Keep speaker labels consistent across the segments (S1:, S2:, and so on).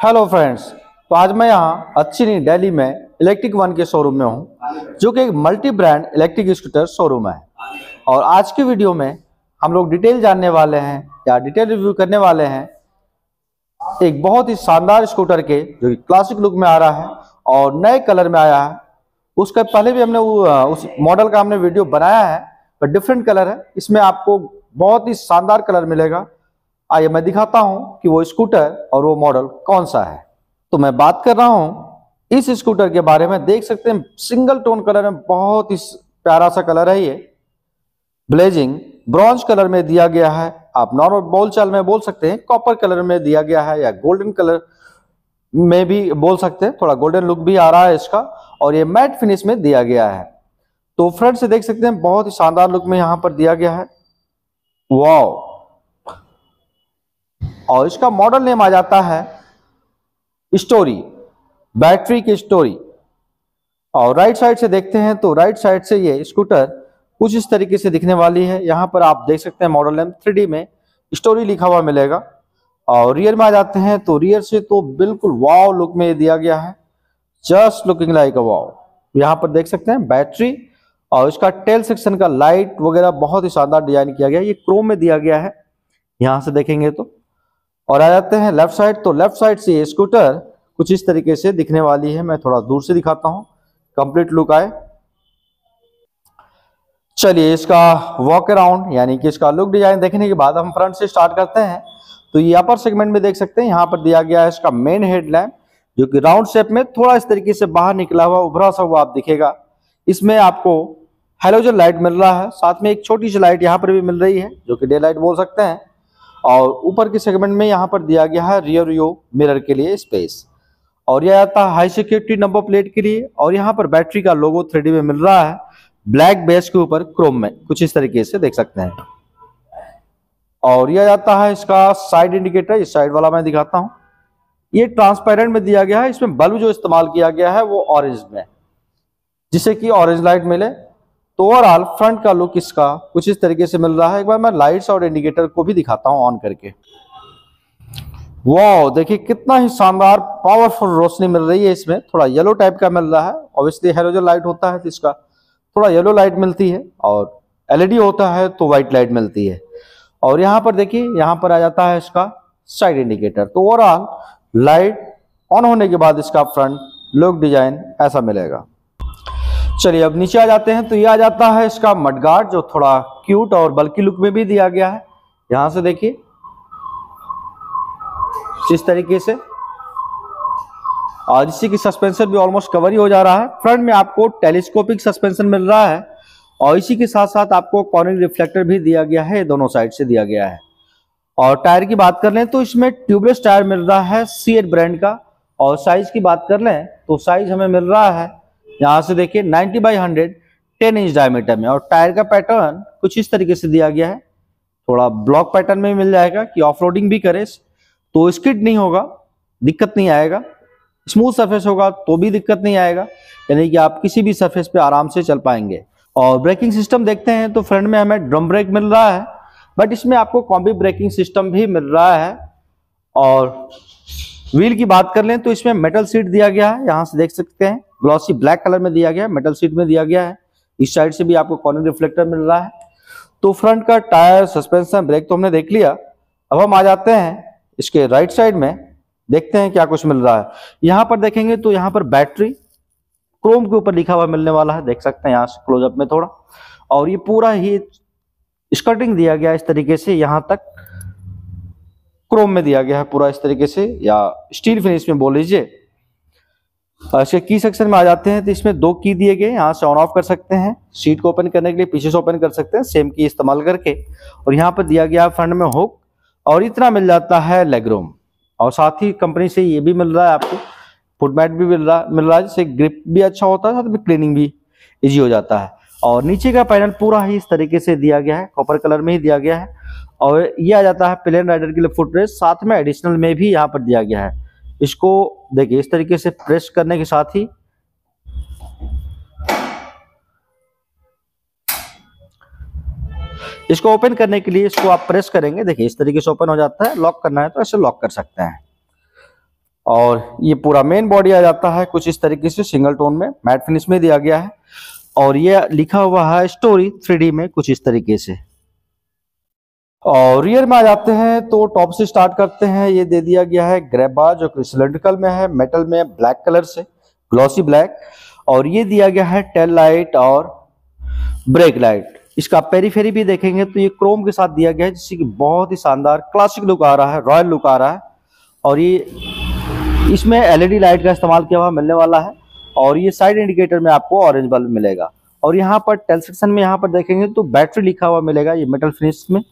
S1: Hello friends तो आज मैं यहाँ अच्छी नहीं दिल्ली में इलेक्ट्रिक वन के शोरूम में हूँ, जो कि एक multi brand electric scooter showroom है। और आज की वीडियो में हम लोग डिटेल जानने वाले हैं, या डिटेल रिव्यू करने वाले हैं, एक बहुत ही शानदार स्कूटर के, जो कि क्लासिक लुक में आ रहा है और नए कलर में आया है। उसके पहले भी हमने उस मॉडल का हमने वीडियो बनाया है पर डिफरेंट कलर है। इसमें आपको बहुत ही शानदार कलर मिलेगा। आइए मैं दिखाता हूँ कि वो स्कूटर और वो मॉडल कौन सा है। तो मैं बात कर रहा हूँ, इस स्कूटर के बारे में देख सकते हैं, सिंगल टोन कलर में बहुत ही प्यारा सा कलर है ये। ब्लेजिंग ब्रॉन्ज कलर में दिया गया है, आप नॉर्मल बोल चाल में बोल सकते हैं, कॉपर कलर में दिया गया है या गोल्डन कलर में भी बोल सकते हैं, थोड़ा गोल्डन लुक भी आ रहा है इसका, और ये मैट फिनिश में दिया गया है। तो फ्रंट से देख सकते हैं, बहुत ही शानदार लुक में यहाँ पर दिया गया है। वाओ! और इसका मॉडल नेम आ जाता है स्टोरी बैटरी की स्टोरी और राइट साइड से देखते हैं तो राइट साइड से ये स्कूटर कुछ इस तरीके से दिखने वाली है। यहाँ पर आप देख सकते हैं मॉडल नेम थ्री में स्टोरी लिखा हुआ मिलेगा। और रियर में आ जाते हैं तो रियर से तो बिल्कुल वाव लुक में दिया गया है। Just looking like a wow यहाँ पर देख सकते हैं बैटरी और इसका टेल सेक्शन का लाइट वगैरह बहुत ही शानदार डिज़ाइन किया गया ये क्रोम में दिया गया है। यहाँ से देखेंगे तो। और आ जाते हैं लेफ़्ट साइड तो लेफ़्ट साइड से ये स्कूटर कुछ इस तरीके से दिखने वाली है। मैं थोड़ा दूर से दिखाता हूँ। कंप्लीट लुक आए। चलिए इसका वॉक अराउंड यानी कि इसका लुक डिज़ाइन देखने के बाद हम फ्रंट से स्टार्ट करते हैं। तो ये अपर सेगमेंट में देख सकते हैं। यहाँ पर दिया गया है इसका मेन हेडलैम्प जो कि राउंड शेप में थोड़ा इस तरीके से बाहर निकला हुआ, उभरा सा हुआ आप दिखेगा। इसमें आपको हेलोजन लाइट मिल रहा है। साथ में एक छोटी सी लाइट यहाँ पर भी मिल रही है, जो कि डे लाइट बोल सकते हैं। और ऊपर के सेगमेंट में यहाँ पर दिया गया है रियर व्यू मिरर के लिए स्पेस और यह आता है हाई सिक्योरिटी नंबर प्लेट के लिए और यहाँ पर बैटरी का लोगो थ्री में मिल रहा है। ब्लैक बेस के ऊपर क्रोम में, कुछ इस तरीके से देख सकते हैं। और यह आता है इसका साइड इंडिकेटर इस साइड वाला मैं दिखाता हूँ। ये ट्रांसपेरेंट में दिया गया है, इसमें बल्ब जो इस्तेमाल किया गया है वो ऑरेंज में, जिससे कि ऑरेंज लाइट मिले। तो ओवरऑल फ्रंट का लुक इसका कुछ इस तरीके से मिल रहा है। एक बार मैं लाइट्स और इंडिकेटर को भी दिखाता हूँ ऑन करके। वाह देखिए कितना ही शानदार पावरफुल रोशनी मिल रही है इसमें। थोड़ा येलो टाइप का मिल रहा है। ऑब्वियसली हेलोजन लाइट होता है तो इसका थोड़ा येलो लाइट मिलती है और एलईडी होता है तो व्हाइट लाइट मिलती है। और यहाँ पर देखिए, यहाँ पर आ जाता है इसका साइड इंडिकेटर तो ओवरऑल लाइट ऑन होने के बाद इसका फ्रंट लुक डिज़ाइन ऐसा मिलेगा। चलिए अब नीचे आ जाते हैं तो ये आ जाता है इसका मडगार्ड, जो थोड़ा क्यूट और बल्कि लुक में भी दिया गया है। यहाँ से देखिए इस तरीके से, और इसी की सस्पेंशन भी ऑलमोस्ट कवर ही हो जा रहा है। फ्रंट में आपको टेलीस्कोपिक सस्पेंशन मिल रहा है, और इसी के साथ साथ आपको कॉर्निंग रिफ्लेक्टर भी दिया गया है दोनों साइड से दिया गया है। और टायर की बात कर लें तो इसमें ट्यूबलेस टायर मिल रहा है सी ब्रांड का। और साइज़ की बात कर लें तो साइज़ हमें मिल रहा है यहाँ से देखिए 90 by hundred, ten inch diameter में। और टायर का पैटर्न कुछ इस तरीके से दिया गया है। थोड़ा ब्लॉक पैटर्न में मिल जाएगा कि ऑफ़ भी करे तो स्किड नहीं होगा, दिक्कत नहीं आएगा। स्मूथ सरफेस होगा तो भी दिक्कत नहीं आएगा। यानी कि आप किसी भी सरफेस पे आराम से चल पाएँगे। और ब्रेकिंग सिस्टम देखते हैं तो फ्रंट में हमें ड्रम ब्रेक मिल रहा है बट इसमें आपको कॉम्बी ब्रेकिंग सिस्टम भी मिल रहा है। और व्हील की बात कर लें तो इसमें मेटल सीट दिया गया है, यहाँ से देख सकते हैं। ग्लॉसी ब्लैक कलर में दिया गया है मेटल सीट में दिया गया है। इस साइड से भी आपको कॉर्नर रिफ्लेक्टर मिल रहा है। तो फ्रंट का टायर सस्पेंशन ब्रेक तो हमने देख लिया। अब हम आ जाते हैं इसके राइट साइड में, देखते हैं क्या कुछ मिल रहा है। यहाँ पर देखेंगे तो यहाँ पर बैटरी क्रोम के ऊपर लिखा हुआ मिलने वाला है। देख सकते हैं यहाँ से क्लोजअप में थोड़ा। और ये पूरा ही स्कर्टिंग दिया गया इस तरीके से। यहाँ तक क्रोम में दिया गया है पूरा इस तरीके से। या स्टील फिनिश में बोल लीजिए। इसके की सेक्शन में आ जाते हैं तो इसमें दो की दिए गए यहाँ से ऑन ऑफ़ कर सकते हैं। सीट को ओपन करने के लिए पीछे से ओपन कर सकते हैं सेम की इस्तेमाल करके। और यहाँ पर दिया गया फ्रंट में हुक और इतना मिल जाता है लेग रूम और साथ ही कंपनी से ये भी मिल रहा है आपको। फुटमैट भी मिल रहा मिल रहा है, जिससे ग्रिप भी अच्छा होता है, साथ में क्लीनिंग भी इजी हो जाता है। और नीचे का पैनल पूरा ही इस तरीके से दिया गया है कॉपर कलर में ही दिया गया है। और ये आ जाता है प्लेन राइडर के लिए फुट रेस साथ में एडिशनल में भी यहाँ पर दिया गया है। इसको देखिए, इस तरीके से प्रेस करने के साथ ही इसको ओपन करने के लिए इसको आप प्रेस करेंगे। देखिए, इस तरीके से ओपन हो जाता है, लॉक करना है तो ऐसे लॉक कर सकते हैं। और ये पूरा मेन बॉडी आ जाता है कुछ इस तरीके से सिंगल टोन में, मैट फिनिश में दिया गया है। और ये लिखा हुआ है स्टोरी थ्री में कुछ इस तरीके से। और रियर में आ जाते हैं तो टॉप से स्टार्ट करते हैं। ये दे दिया गया है ग्रेबा जो कि सिलेंड्रिकल में है मेटल में ब्लैक कलर से ग्लॉसी ब्लैक और ये दिया गया है टेल लाइट और ब्रेक लाइट इसका पेरीफेरी भी देखेंगे तो ये क्रोम के साथ दिया गया है, जिससे कि बहुत ही शानदार क्लासिक लुक आ रहा है रॉयल लुक आ रहा है। और ये, इसमें एलईडी लाइट का इस्तेमाल किया हुआ मिलने वाला है। और ये साइड इंडिकेटर में आपको ऑरेंज बल्ब मिलेगा। और यहाँ पर टेल सेक्शन में यहाँ पर देखेंगे तो बैटरी लिखा हुआ मिलेगा, ये मेटल फिनिश में।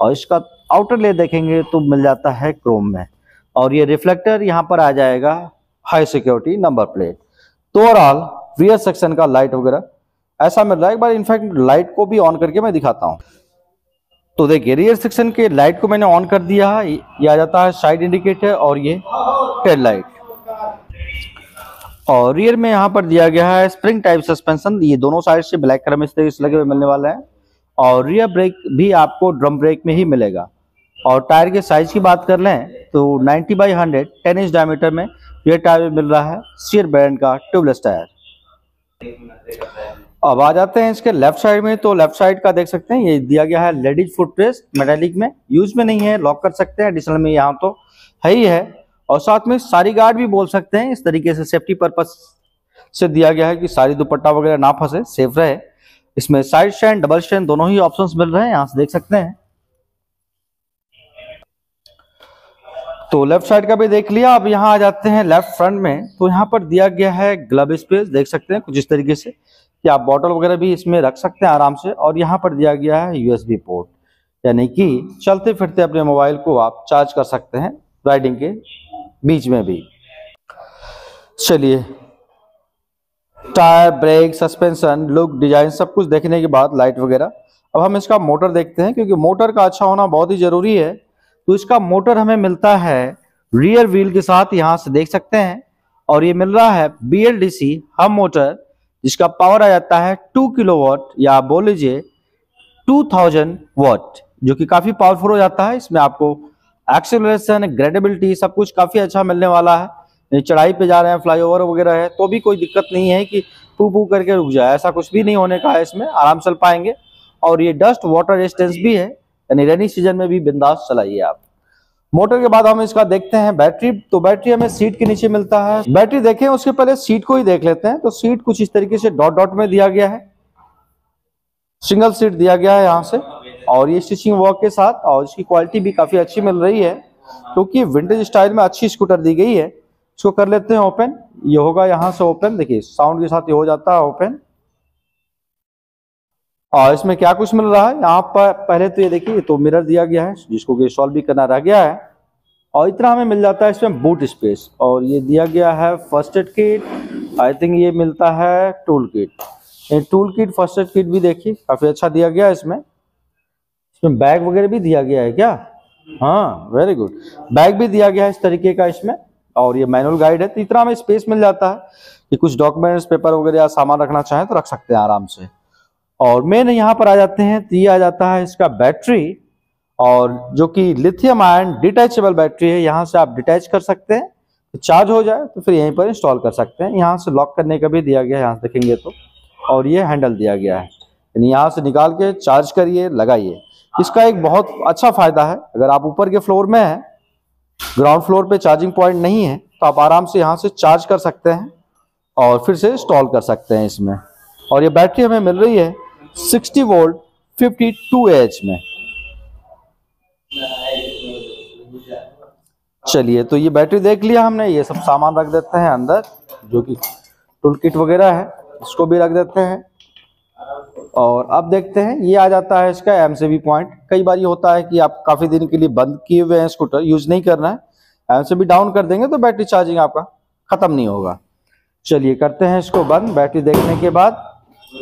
S1: और इसका आउटर लेयर देखेंगे तो मिल जाता है क्रोम में। और ये रिफ्लेक्टर यहाँ पर आ जाएगा हाई सिक्योरिटी नंबर प्लेट तो ओवरऑल रियर सेक्शन का लाइट वगैरह, ऐसा मिल रहा है। एक बार इनफैक्ट लाइट को भी ऑन करके मैं दिखाता हूँ। तो देखिए रियर सेक्शन के लाइट को मैंने ऑन कर दिया है। ये आ जाता है साइड इंडिकेटर और ये टेल लाइट और रियर में यहाँ पर दिया गया है स्प्रिंग टाइप सस्पेंशन ये दोनों साइड से ब्लैक कलर में इस तरीके से लगे हुए मिलने वाले हैं। और रियर ब्रेक भी आपको ड्रम ब्रेक में ही मिलेगा। और टायर के साइज़ की बात कर लें तो 90 बाई 100 10 इंच डायमीटर में ये टायर मिल रहा है सियर ब्रांड का ट्यूबलेस टायर अब आ जाते हैं इसके लेफ़्ट साइड में तो लेफ़्ट साइड का देख सकते हैं, ये दिया गया है लेडीज़ फुट प्रेस मेटेलिक में यूज़ में नहीं है लॉक कर सकते हैं एडिशनल में यहाँ तो है ही है। और साथ में सारी गार्ड भी बोल सकते हैं, इस तरीके से सेफ्टी पर्पज से दिया गया है कि सारी दुपट्टा वगैरह ना फंसे सेफ़ रहे। इसमें साइड स्टैंड डबल स्टैंड दोनों ही ऑप्शंस मिल रहे हैं, यहाँ से देख सकते हैं। तो लेफ़्ट साइड का भी देख लिया, अब यहाँ आ जाते हैं लेफ़्ट फ्रंट में। तो यहाँ पर दिया गया है ग्लब स्पेस देख सकते हैं कुछ इस तरीके से कि आप बॉटल वगैरह भी इसमें रख सकते हैं आराम से, और यहाँ पर दिया गया है यूएसबी पोर्ट यानी कि चलते फिरते अपने मोबाइल को आप चार्ज कर सकते हैं राइडिंग के बीच में भी। चलिए tyre, brake, suspension, look, design, सब कुछ देखने के बाद लाइट वगैरह। अब हम इसका मोटर देखते हैं, क्योंकि मोटर का अच्छा होना बहुत ही ज़रूरी है। तो इसका मोटर हमें मिलता है रियर व्हील के साथ, यहाँ से देख सकते हैं। और ये मिल रहा है बी एल डी सी हम मोटर जिसका पावर आ जाता है टू किलो वॉट, या बोल लीजिए टू थाउज़ेंड वॉट, जो कि काफ़ी पावरफुल हो जाता है। इसमें आपको एक्सेलरेशन ग्रेडेबिलिटी सब कुछ काफ़ी अच्छा मिलने वाला है। चढ़ाई पे जा रहे हैं फ्लाईओवर वगैरह है तो भी कोई दिक्कत नहीं है कि पू पू करके रुक जाए। ऐसा कुछ भी नहीं होने का है इसमें, आराम चल पाएँगे। और ये डस्ट वाटर रेजिस्टेंस भी है, यानी रेनी सीज़न में भी बिंदास चलाइए आप। मोटर के बाद हम इसका देखते हैं बैटरी। तो बैटरी हमें सीट के नीचे मिलता है। बैटरी देखें, उसके पहले सीट को ही देख लेते हैं। तो सीट कुछ इस तरीके से डॉट डॉट में दिया गया है। सिंगल सीट दिया गया है यहाँ से। और ये स्टिचिंग वर्क के साथ, और इसकी क्वालिटी भी काफ़ी अच्छी मिल रही है, क्योंकि विंटेज स्टाइल में अच्छी स्कूटर दी गई है। इसको कर लेते हैं ओपन ये होगा यहाँ से ओपन देखिए साउंड के साथ ये हो जाता है ओपन और इसमें क्या कुछ मिल रहा है? यहाँ पर पहले तो ये देखिए तो मिरर दिया गया है, जिसको कि सॉल्व भी करना रह गया है। और इतना हमें मिल जाता है इसमें बूट स्पेस और ये दिया गया है first aid kit I think ये मिलता है tool kit tool kit first aid kit भी देखिए, काफ़ी अच्छा दिया गया है इसमें। इसमें बैग वगैरह भी दिया गया है क्या? हाँ वेरी गुड बैग भी दिया गया है इस तरीके का इसमें। और ये मैनुअल गाइड है तो इतना हमें स्पेस मिल जाता है कि कुछ डॉक्यूमेंट्स पेपर वगैरह सामान रखना चाहें तो रख सकते हैं आराम से। और मेन यहाँ पर आ जाते हैं तो ये आ जाता है इसका बैटरी और जो कि लिथियम आयन डिटैचेबल बैटरी है, यहाँ से आप डिटैच कर सकते हैं तो चार्ज हो जाए तो फिर यहीं पर इंस्टॉल कर सकते हैं। यहाँ से लॉक करने का भी दिया गया है, यहाँ से देखेंगे तो। और ये हैंडल दिया गया है। यानी यहाँ से निकाल के चार्ज करिए, लगाइए। इसका एक बहुत अच्छा फ़ायदा है, अगर आप ऊपर के फ्लोर में हैं ग्राउंड फ्लोर पे चार्जिंग पॉइंट नहीं है तो आप आराम से यहाँ से चार्ज कर सकते हैं और फिर से इंस्टॉल कर सकते हैं इसमें। और ये बैटरी हमें मिल रही है 60 वोल्ट 52 एच में। चलिए तो ये बैटरी देख लिया हमने, ये सब सामान रख देते हैं अंदर, जो कि टूल किट वगैरह है, इसको भी रख देते हैं। और अब देखते हैं, ये आ जाता है इसका एम से बी पॉइंट कई बार ये होता है कि आप काफ़ी दिन के लिए बंद किए हुए हैं स्कूटर यूज़ नहीं करना है। एम से बी डाउन कर देंगे तो बैटरी चार्जिंग आपका खत्म नहीं होगा। चलिए करते हैं इसको बंद बैटरी देखने के बाद।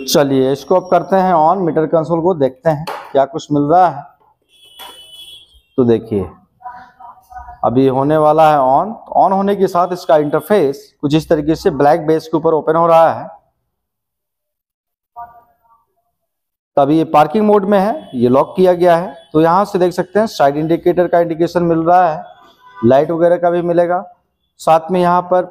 S1: चलिए इसको अब करते हैं ऑन मीटर कंसोल को देखते हैं, क्या कुछ मिल रहा है। तो देखिए, अभी होने वाला है ऑन ऑन होने के साथ इसका इंटरफेस कुछ इस तरीके से ब्लैक बेस के ऊपर ओपन हो रहा है। तभी ये पार्किंग मोड में है, ये लॉक किया गया है। तो यहाँ से देख सकते हैं साइड इंडिकेटर का इंडिकेशन मिल रहा है। लाइट वगैरह का भी मिलेगा। साथ में यहाँ पर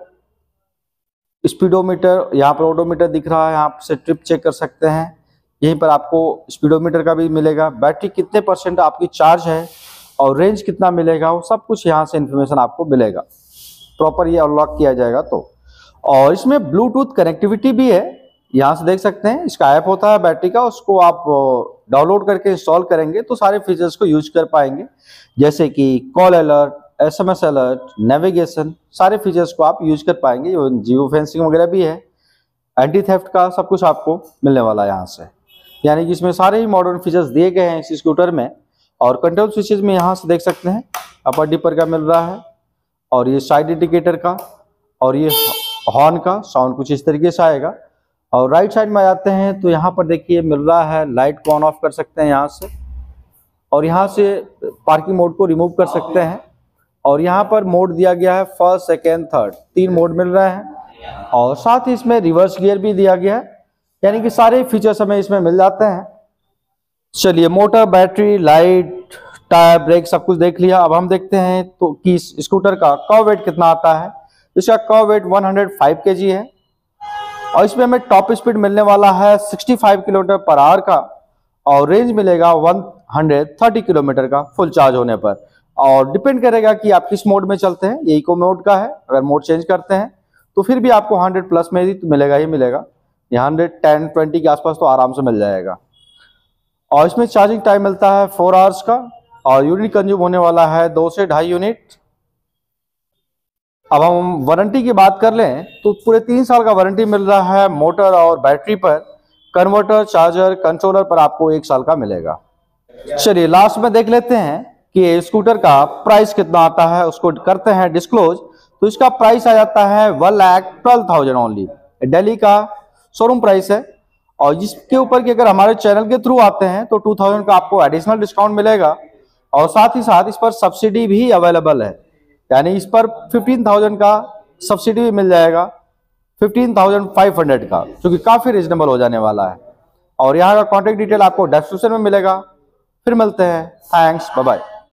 S1: स्पीडोमीटर यहाँ पर ओडोमीटर दिख रहा है। यहाँ से ट्रिप चेक कर सकते हैं। यहीं पर आपको स्पीडोमीटर का भी मिलेगा। बैटरी कितने परसेंट आपकी चार्ज है और रेंज कितना मिलेगा, वो सब कुछ यहाँ से इन्फॉर्मेशन आपको मिलेगा। प्रॉपर ये अनलॉक किया जाएगा तो। और इसमें ब्लूटूथ कनेक्टिविटी भी है। यहाँ से देख सकते हैं, इसका ऐप होता है बैटरी का, उसको आप डाउनलोड करके इंस्टॉल करेंगे तो सारे फीचर्स को यूज़ कर पाएँगे। जैसे कि call alert S M S alert navigation सारे फीचर्स को आप यूज़ कर पाएँगे। जियो फेंसिंग वगैरह भी है। एंटी थेफ्ट का सब कुछ आपको मिलने वाला है यहाँ से। यानी कि इसमें सारे ही मॉडर्न फीचर्स दिए गए हैं इस स्कूटर में। और कंट्रोल स्विचेज में यहाँ से देख सकते हैं अपर डिपर का मिल रहा है। और ये साइड इंडिकेटर का, और ये हॉर्न का साउंड कुछ इस तरीके से आएगा। और राइट साइड में आते हैं तो यहाँ पर देखिए मिल रहा है लाइट को ऑन ऑफ़ कर सकते हैं यहाँ से। और यहाँ से पार्किंग मोड को रिमूव कर सकते हैं। और यहाँ पर मोड दिया गया है फ़र्स्ट सेकेंड थर्ड तीन मोड मिल रहे हैं। और साथ ही इसमें रिवर्स गियर भी दिया गया है। यानी कि सारे फीचर्स हमें इसमें मिल जाते हैं। चलिए motor battery light tyre brake सब कुछ देख लिया। अब हम देखते हैं तो कि स्कूटर का कव वेट कितना आता है। इसका कव वेट 105 केजी है। और इसमें हमें टॉप स्पीड मिलने वाला है 65 किलोमीटर पर आवर का और रेंज मिलेगा 130 किलोमीटर का फुल चार्ज होने पर। और डिपेंड करेगा कि आप किस मोड में चलते हैं ये इको मोड का है। अगर मोड चेंज करते हैं तो फिर भी आपको 100 प्लस में ही तो मिलेगा, ही मिलेगा। ये हंड्रेड टेन ट्वेंटी के आसपास तो आराम से मिल जाएगा। और इसमें चार्जिंग टाइम मिलता है फोर आवर्स का और यूनिट कंज्यूम होने वाला है दो से ढाई यूनिट अब हम वारंटी की बात कर लें तो पूरे तीन साल का वारंटी मिल रहा है मोटर और बैटरी पर। कन्वर्टर चार्जर कंट्रोलर पर आपको एक साल का मिलेगा। चलिए लास्ट में देख लेते हैं कि स्कूटर का प्राइस कितना आता है, उसको करते हैं डिस्क्लोज तो इसका प्राइस आ जाता है one lakh twelve thousand only Delhi का शोरूम प्राइस है। और जिसके ऊपर की अगर हमारे चैनल के थ्रू आते हैं तो 2000 का आपको एडिशनल डिस्काउंट मिलेगा। और साथ ही साथ इस पर सब्सिडी भी अवेलेबल है। यानी इस पर 15,000 का सब्सिडी भी मिल जाएगा 15,500 का जो कि काफ़ी रिजनेबल हो जाने वाला है। और यहाँ का कॉन्टेक्ट डिटेल आपको डिस्क्रिप्शन में मिलेगा। फिर मिलते हैं। Thanks bye bye